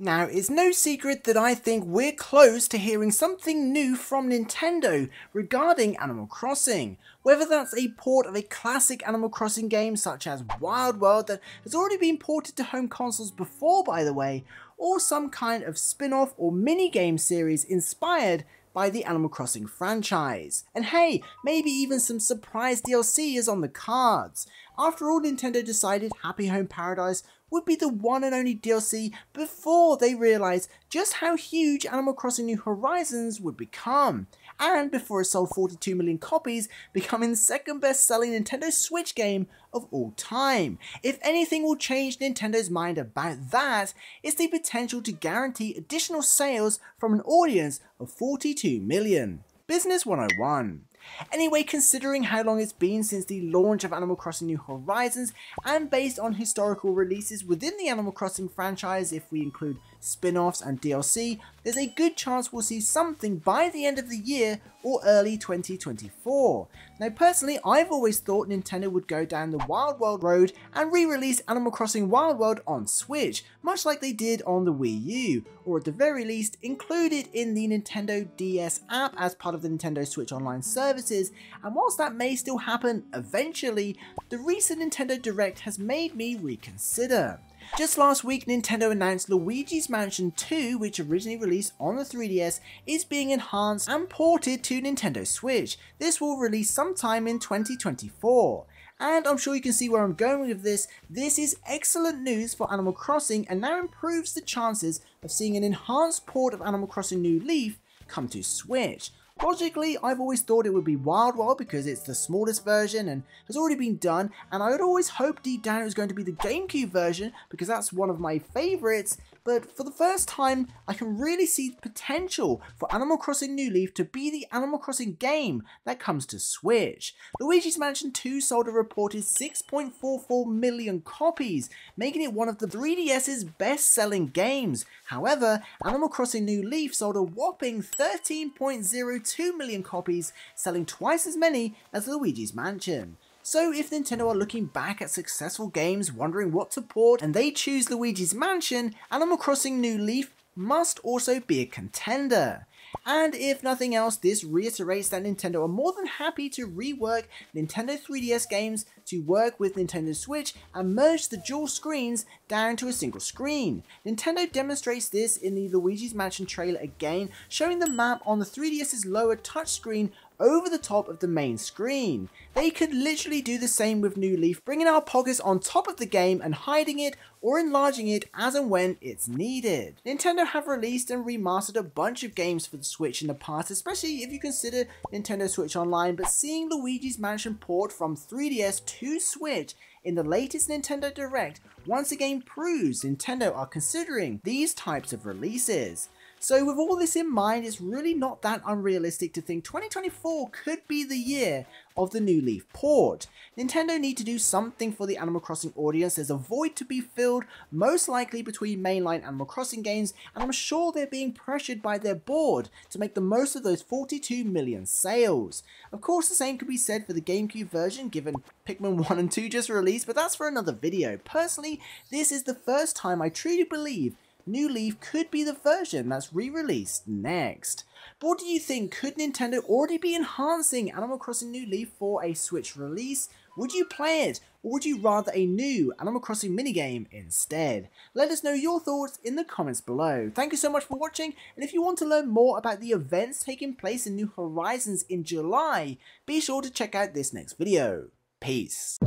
Now, it's no secret that I think we're close to hearing something new from Nintendo regarding Animal Crossing. Whether that's a port of a classic Animal Crossing game such as Wild World that has already been ported to home consoles before by the way, or some kind of spin-off or mini-game series inspired by the Animal Crossing franchise. And hey, maybe even some surprise DLC is on the cards. After all, Nintendo decided Happy Home Paradise would be the one and only DLC before they realised just how huge Animal Crossing New Horizons would become, and before it sold 42 million copies, becoming the second best selling Nintendo Switch game of all time. If anything will change Nintendo's mind about that, it's the potential to guarantee additional sales from an audience of 42 million. Business 101. Anyway, considering how long it's been since the launch of Animal Crossing New Horizons, and based on historical releases within the Animal Crossing franchise if we include spin-offs and DLC, there's a good chance we'll see something by the end of the year or early 2024. Now personally, I've always thought Nintendo would go down the Wild World road and re-release Animal Crossing Wild World on Switch, much like they did on the Wii U, or at the very least include it in the Nintendo DS app as part of the Nintendo Switch Online services, and whilst that may still happen eventually, the recent Nintendo Direct has made me reconsider. Just last week, Nintendo announced Luigi's Mansion 2, which originally released on the 3DS, is being enhanced and ported to Nintendo Switch. This will release sometime in 2024. And I'm sure you can see where I'm going with this. This is excellent news for Animal Crossing and now improves the chances of seeing an enhanced port of Animal Crossing New Leaf come to Switch. Logically, I've always thought it would be Wild World because it's the smallest version and has already been done, and I had always hoped deep down it was going to be the GameCube version because that's one of my favourites, but for the first time, I can really see potential for Animal Crossing New Leaf to be the Animal Crossing game that comes to Switch. Luigi's Mansion 2 sold a reported 6.44 million copies, making it one of the 3DS's best-selling games. However, Animal Crossing New Leaf sold a whopping 13.02 million copies, selling twice as many as Luigi's Mansion. So if Nintendo are looking back at successful games wondering what to port and they choose Luigi's Mansion, Animal Crossing New Leaf must also be a contender. And if nothing else, this reiterates that Nintendo are more than happy to rework Nintendo 3DS games to work with Nintendo Switch and merge the dual screens down to a single screen. Nintendo demonstrates this in the Luigi's Mansion trailer again, showing the map on the 3DS's lower touchscreen over the top of the main screen. They could literally do the same with New Leaf, bringing our pockets on top of the game and hiding it or enlarging it as and when it's needed. Nintendo have released and remastered a bunch of games for the Switch in the past, especially if you consider Nintendo Switch Online, but seeing Luigi's Mansion port from 3DS to Switch in the latest Nintendo Direct once again proves Nintendo are considering these types of releases. So with all this in mind, it's really not that unrealistic to think 2024 could be the year of the New Leaf port. Nintendo need to do something for the Animal Crossing audience. There's a void to be filled, most likely between mainline Animal Crossing games, and I'm sure they're being pressured by their board to make the most of those 42 million sales. Of course, the same could be said for the GameCube version, given Pikmin 1 and 2 just released, but that's for another video. Personally, this is the first time I truly believe New Leaf could be the version that's re-released next. But what do you think? Could Nintendo already be enhancing Animal Crossing New Leaf for a Switch release? Would you play it, or would you rather a new Animal Crossing minigame instead? Let us know your thoughts in the comments below. Thank you so much for watching, and if you want to learn more about the events taking place in New Horizons in July, be sure to check out this next video. Peace.